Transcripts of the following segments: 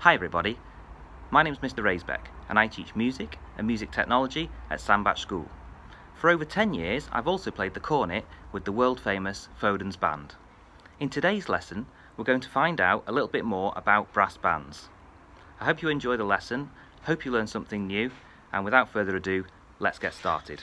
Hi everybody, my name is Mr Raisbeck and I teach music and music technology at Sandbach School. For over 10 years I've also played the cornet with the world famous Foden's Band. In today's lesson we're going to find out a little bit more about brass bands. I hope you enjoy the lesson, hope you learn something new and without further ado let's get started.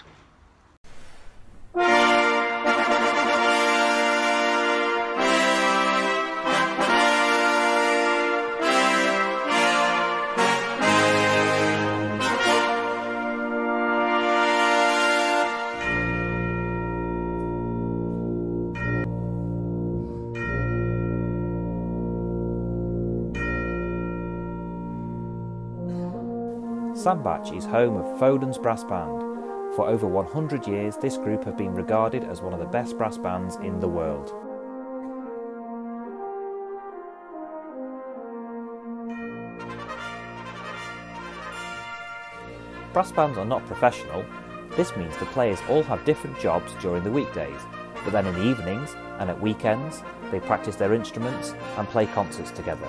Sandbach is home of Foden's Brass Band. For over 100 years, this group have been regarded as one of the best brass bands in the world. Brass bands are not professional. This means the players all have different jobs during the weekdays, but then in the evenings and at weekends, they practice their instruments and play concerts together.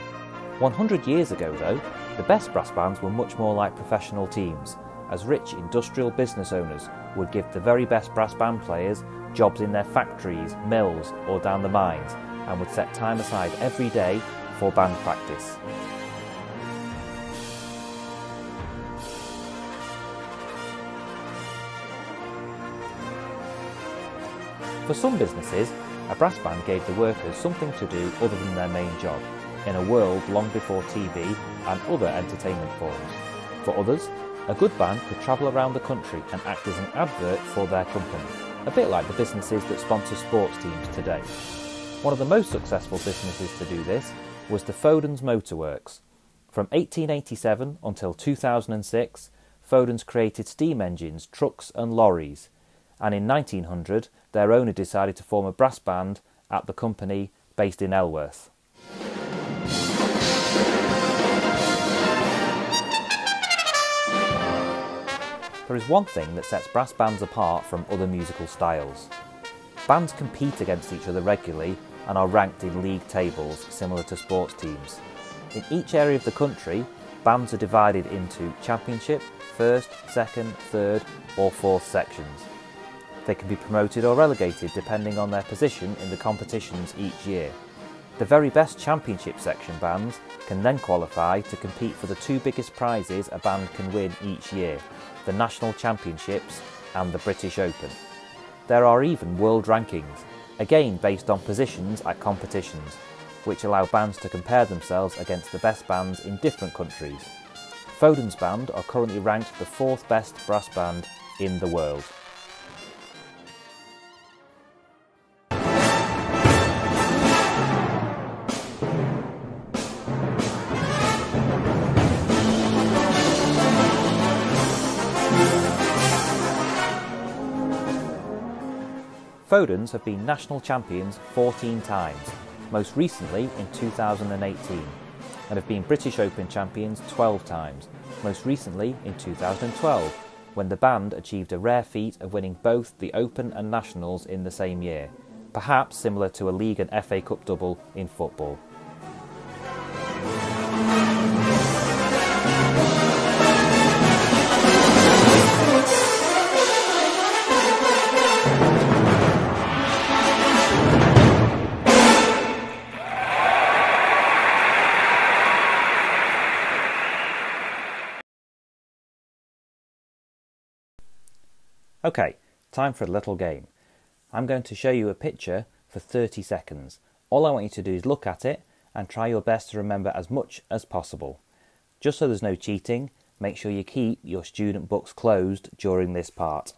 100 years ago, though, the best brass bands were much more like professional teams, as rich industrial business owners would give the very best brass band players jobs in their factories, mills, or down the mines, and would set time aside every day for band practice. For some businesses, a brass band gave the workers something to do other than their main job, in a world long before TV and other entertainment forms. For others, a good band could travel around the country and act as an advert for their company, a bit like the businesses that sponsor sports teams today. One of the most successful businesses to do this was the Foden's Motorworks. From 1887 until 2006, Foden's created steam engines, trucks, and lorries, and in 1900 their owner decided to form a brass band at the company based in Elworth. There is one thing that sets brass bands apart from other musical styles. Bands compete against each other regularly and are ranked in league tables similar to sports teams. In each area of the country, bands are divided into championship, first, second, third, or fourth sections. They can be promoted or relegated depending on their position in the competitions each year. The very best championship section bands can then qualify to compete for the two biggest prizes a band can win each year the National Championships and the British Open. There are even world rankings, again based on positions at competitions, which allow bands to compare themselves against the best bands in different countries. Foden's band are currently ranked the fourth best brass band in the world. Fodens have been national champions 14 times, most recently in 2018, and have been British Open champions 12 times, most recently in 2012, when the band achieved a rare feat of winning both the Open and Nationals in the same year, perhaps similar to a League and FA Cup double in football. Okay, time for a little game. I'm going to show you a picture for 30 seconds. All I want you to do is look at it and try your best to remember as much as possible. Just so there's no cheating, make sure you keep your student books closed during this part.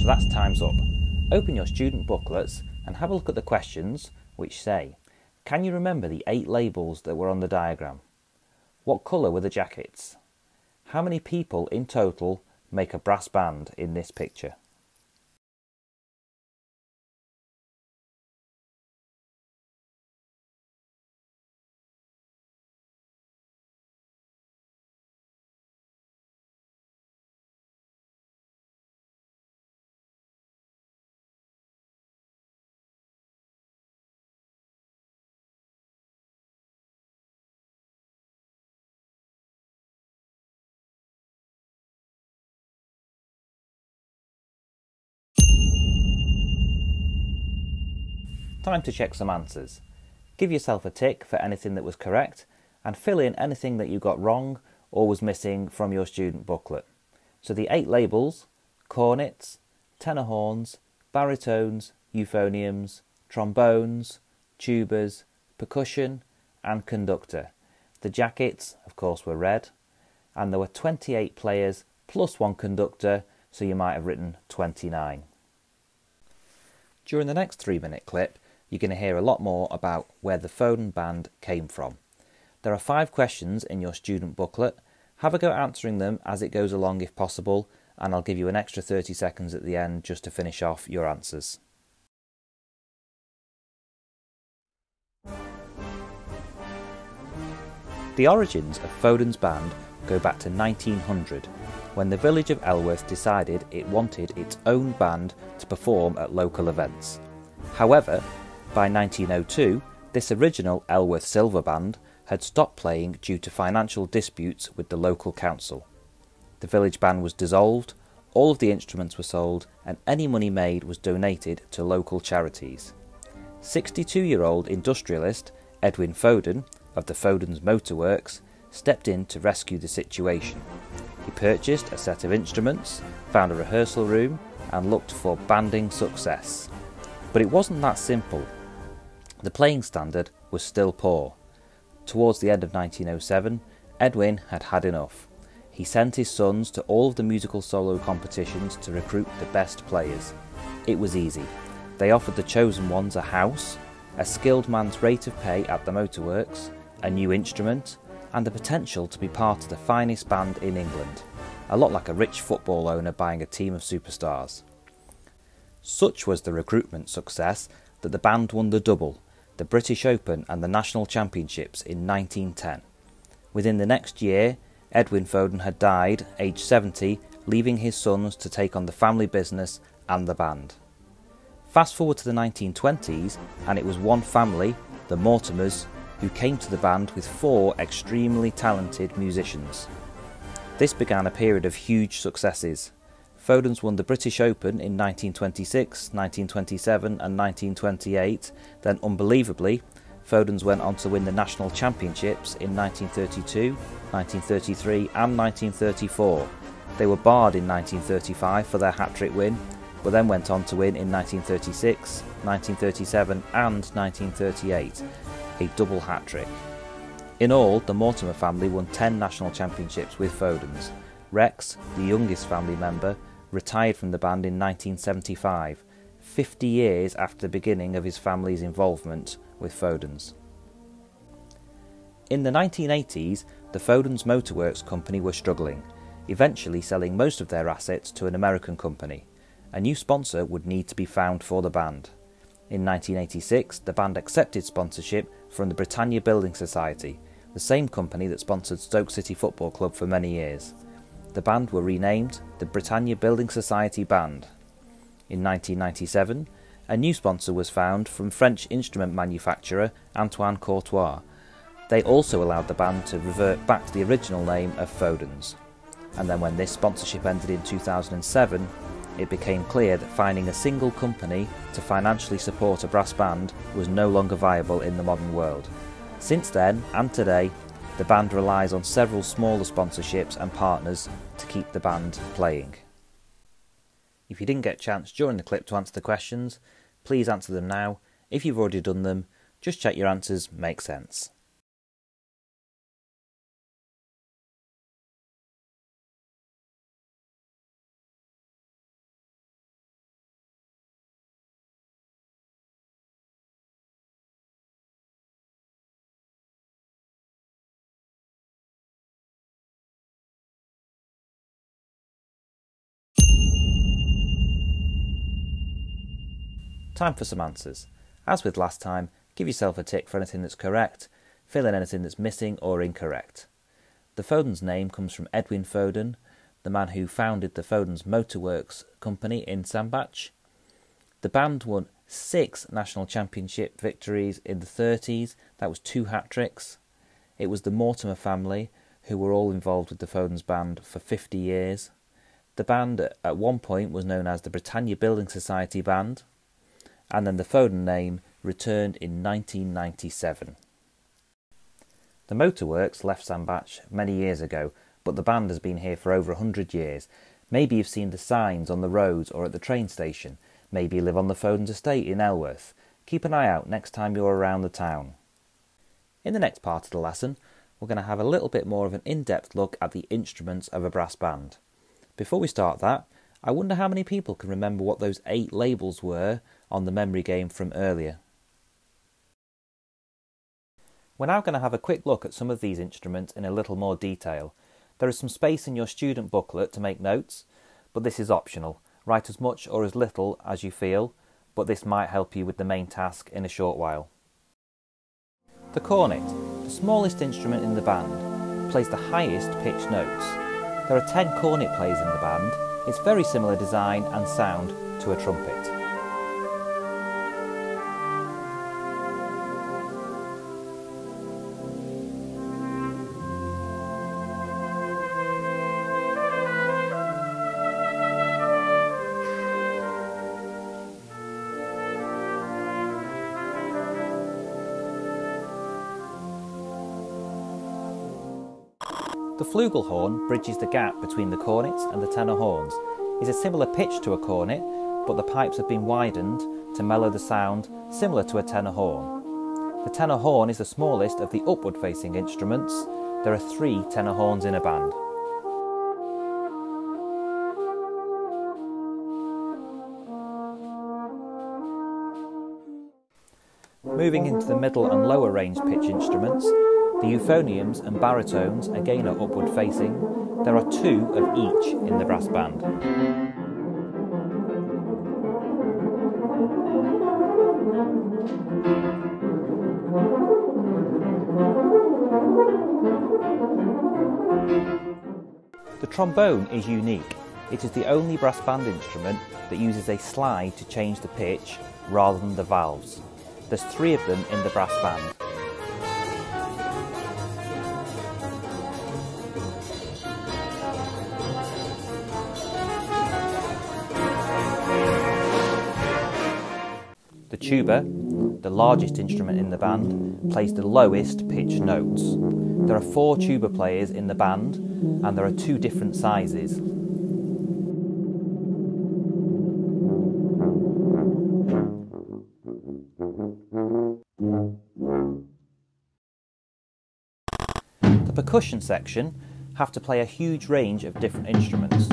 So that's time's up. Open your student booklets and have a look at the questions which say, can you remember the eight labels that were on the diagram? What colour were the jackets? How many people in total make a brass band in this picture? Time to check some answers. Give yourself a tick for anything that was correct and fill in anything that you got wrong or was missing from your student booklet. So the eight labels cornets, tenor horns, baritones, euphoniums, trombones, tubas, percussion, and conductor. The jackets, of course, were red, and there were 28 players plus one conductor, so you might have written 29. During the next three minute clip, you're going to hear a lot more about where the Foden band came from. There are five questions in your student booklet. Have a go answering them as it goes along if possible, and I'll give you an extra 30 seconds at the end just to finish off your answers. The origins of Foden's band go back to 1900 when the village of Elworth decided it wanted its own band to perform at local events. However, by 1902, this original Elworth Silver Band had stopped playing due to financial disputes with the local council. The village band was dissolved, all of the instruments were sold, and any money made was donated to local charities. 62 year old industrialist Edwin Foden of the Foden's Motor Works stepped in to rescue the situation. He purchased a set of instruments, found a rehearsal room, and looked for banding success. But it wasn't that simple. The playing standard was still poor. Towards the end of 1907, Edwin had had enough. He sent his sons to all of the musical solo competitions to recruit the best players. It was easy. They offered the chosen ones a house, a skilled man's rate of pay at the motorworks, a new instrument, and the potential to be part of the finest band in England, a lot like a rich football owner buying a team of superstars. Such was the recruitment success that the band won the double the British Open and the National Championships in 1910. Within the next year, Edwin Foden had died, aged 70, leaving his sons to take on the family business and the band. Fast forward to the 1920s, and it was one family, the Mortimers, who came to the band with four extremely talented musicians. This began a period of huge successes. Foden's won the British Open in 1926, 1927, and 1928. Then, unbelievably, Foden's went on to win the national championships in 1932, 1933, and 1934. They were barred in 1935 for their hat trick win, but then went on to win in 1936, 1937, and 1938, a double hat trick. In all, the Mortimer family won 10 national championships with Foden's. Rex, the youngest family member, retired from the band in 1975, 50 years after the beginning of his family's involvement with Foden's. In the 1980s, the Foden's Motorworks company were struggling, eventually selling most of their assets to an American company. A new sponsor would need to be found for the band. In 1986, the band accepted sponsorship from the Britannia Building Society, the same company that sponsored Stoke City Football Club for many years the band were renamed the Britannia Building Society Band. In 1997, a new sponsor was found from French instrument manufacturer Antoine Courtois. They also allowed the band to revert back to the original name of Foden's. And then when this sponsorship ended in 2007, it became clear that finding a single company to financially support a brass band was no longer viable in the modern world. Since then, and today, the band relies on several smaller sponsorships and partners to keep the band playing. If you didn't get a chance during the clip to answer the questions, please answer them now. If you've already done them, just check your answers make sense. Time for some answers. As with last time, give yourself a tick for anything that's correct, fill in anything that's missing or incorrect. The Foden's name comes from Edwin Foden, the man who founded the Foden's Motorworks company in Sandbach. The band won six national championship victories in the 30s. That was two hat tricks. It was the Mortimer family who were all involved with the Foden's band for 50 years. The band at one point was known as the Britannia Building Society Band, and then the Foden name returned in 1997. The Motorworks left Sandbach many years ago, but the band has been here for over a hundred years. Maybe you've seen the signs on the roads or at the train station. Maybe you live on the Foden's estate in Elworth. Keep an eye out next time you're around the town. In the next part of the lesson, we're going to have a little bit more of an in-depth look at the instruments of a brass band. Before we start that, I wonder how many people can remember what those eight labels were on the memory game from earlier. We're now going to have a quick look at some of these instruments in a little more detail. There is some space in your student booklet to make notes, but this is optional. Write as much or as little as you feel, but this might help you with the main task in a short while. The cornet, the smallest instrument in the band, plays the highest pitched notes. There are 10 cornet players in the band. It's very similar design and sound to a trumpet. The flugelhorn bridges the gap between the cornets and the tenor horns. It's a similar pitch to a cornet, but the pipes have been widened to mellow the sound similar to a tenor horn. The tenor horn is the smallest of the upward facing instruments. There are three tenor horns in a band. Moving into the middle and lower range pitch instruments, the euphoniums and baritones again are upward facing. There are two of each in the brass band. The trombone is unique. It is the only brass band instrument that uses a slide to change the pitch rather than the valves. There's three of them in the brass band. Tuba, the largest instrument in the band, plays the lowest pitch notes. There are four tuba players in the band, and there are two different sizes. The percussion section have to play a huge range of different instruments.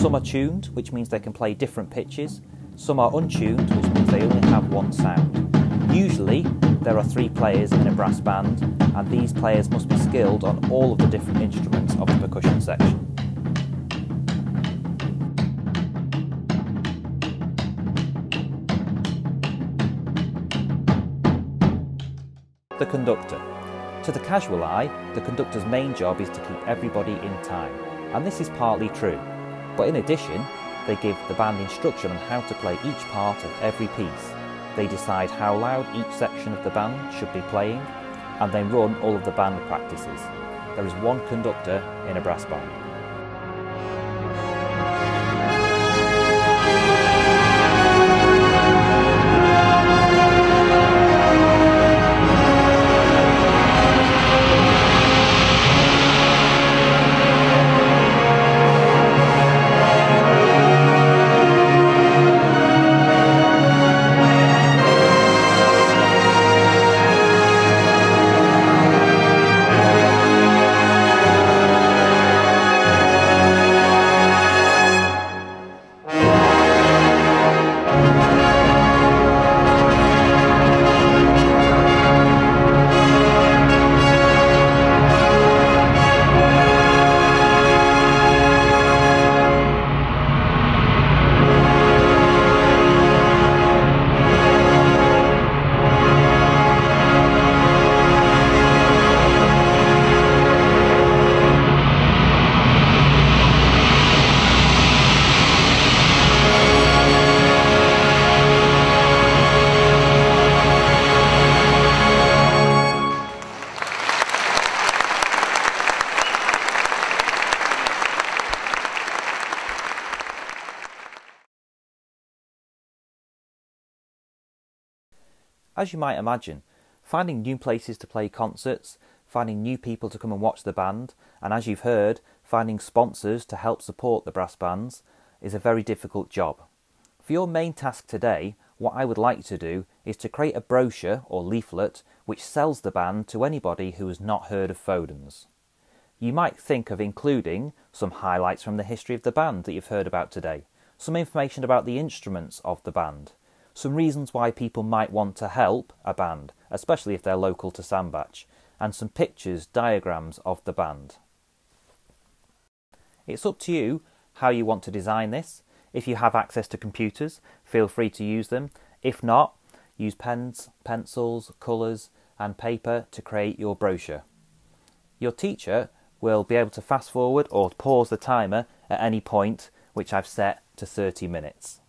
Some are tuned, which means they can play different pitches, some are untuned, which means they only have one sound. Usually, there are three players in a brass band, and these players must be skilled on all of the different instruments of the percussion section. The conductor. To the casual eye, the conductor's main job is to keep everybody in time, and this is partly true. But in addition, they give the band instruction on how to play each part of every piece. They decide how loud each section of the band should be playing, and they run all of the band practices. There is one conductor in a brass band. As you might imagine, finding new places to play concerts, finding new people to come and watch the band, and as you've heard, finding sponsors to help support the brass bands is a very difficult job. For your main task today, what I would like to do is to create a brochure or leaflet which sells the band to anybody who has not heard of Foden's. You might think of including some highlights from the history of the band that you've heard about today, some information about the instruments of the band, some reasons why people might want to help a band, especially if they're local to Sandbach, and some pictures, diagrams of the band. It's up to you how you want to design this. If you have access to computers, feel free to use them. If not, use pens, pencils, colours, and paper to create your brochure. Your teacher will be able to fast forward or pause the timer at any point, which I've set to 30 minutes.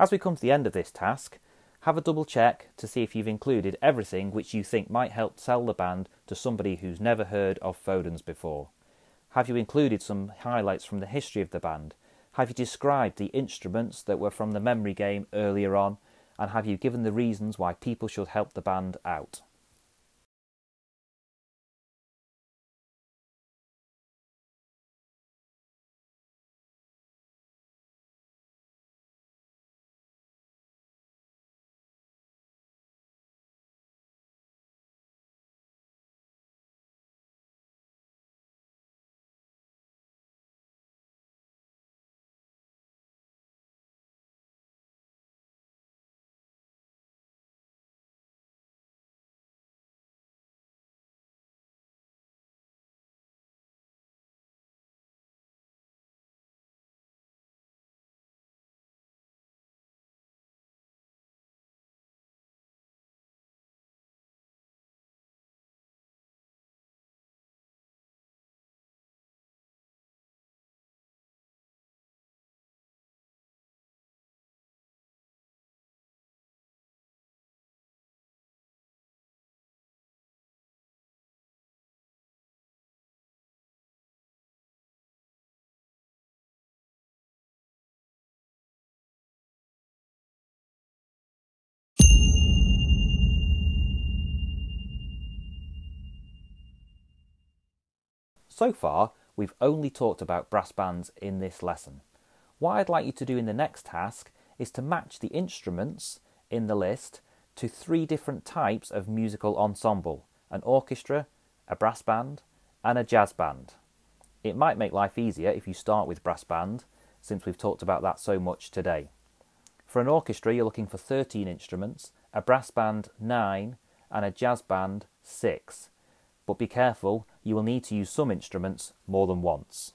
As we come to the end of this task, have a double check to see if you've included everything which you think might help sell the band to somebody who's never heard of Fodens before. Have you included some highlights from the history of the band? Have you described the instruments that were from the memory game earlier on? And have you given the reasons why people should help the band out? So far, we've only talked about brass bands in this lesson. What I'd like you to do in the next task is to match the instruments in the list to three different types of musical ensemble an orchestra, a brass band, and a jazz band. It might make life easier if you start with brass band, since we've talked about that so much today. For an orchestra, you're looking for 13 instruments, a brass band 9, and a jazz band 6. But be careful, you will need to use some instruments more than once.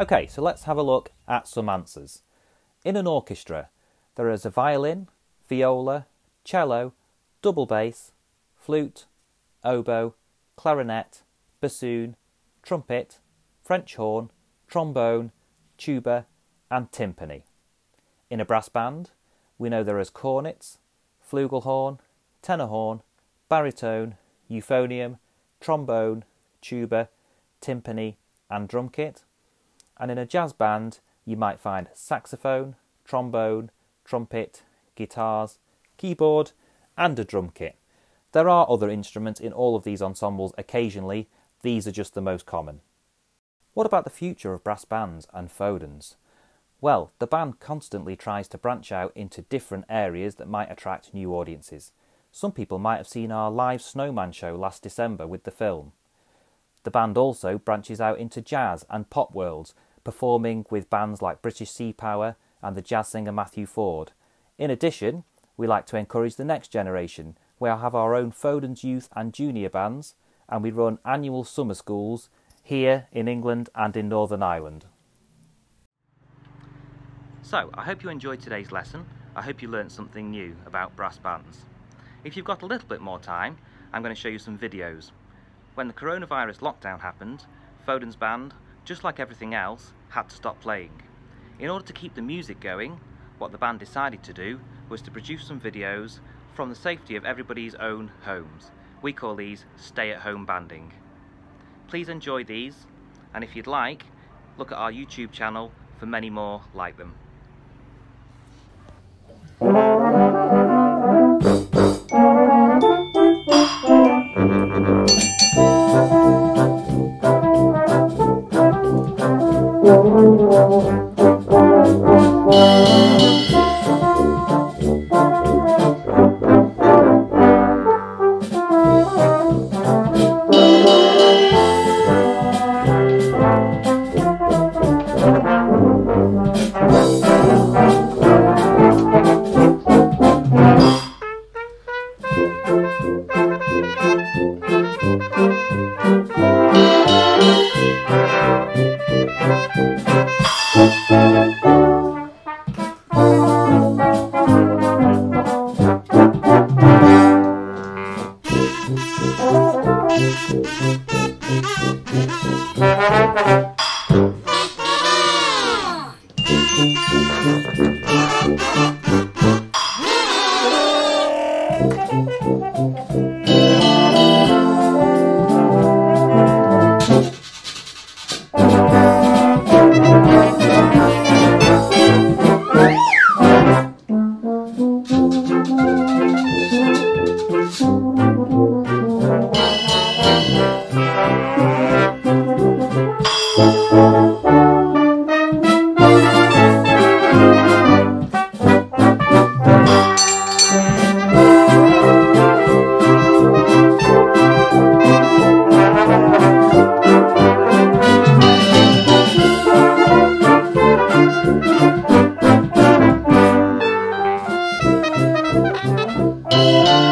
Okay, so let's have a look at some answers. In an orchestra, there is a violin, viola, cello, double bass, flute, oboe, clarinet, bassoon, trumpet, French horn, trombone, tuba, and timpani. In a brass band, we know there is cornets, flugelhorn, tenor horn, baritone, euphonium, trombone, tuba, timpani, and drum kit. And in a jazz band, you might find saxophone, trombone, trumpet, guitars, keyboard, and a drum kit. There are other instruments in all of these ensembles occasionally, these are just the most common. What about the future of brass bands and Fodens? Well, the band constantly tries to branch out into different areas that might attract new audiences. Some people might have seen our live snowman show last December with the film. The band also branches out into jazz and pop worlds, performing with bands like British Sea Power and the jazz singer Matthew Ford. In addition, we like to encourage the next generation. We have our own Fodens youth and junior bands, and we run annual summer schools here in England and in Northern Ireland. So, I hope you enjoyed today's lesson. I hope you learned something new about brass bands. If you've got a little bit more time, I'm going to show you some videos. When the coronavirus lockdown happened, Fodens band, just like everything else, had to stop playing. In order to keep the music going, what the band decided to do was to produce some videos from the safety of everybody's own homes. We call these stay-at-home banding. Please enjoy these, and if you'd like, look at our YouTube channel for many more like them. Música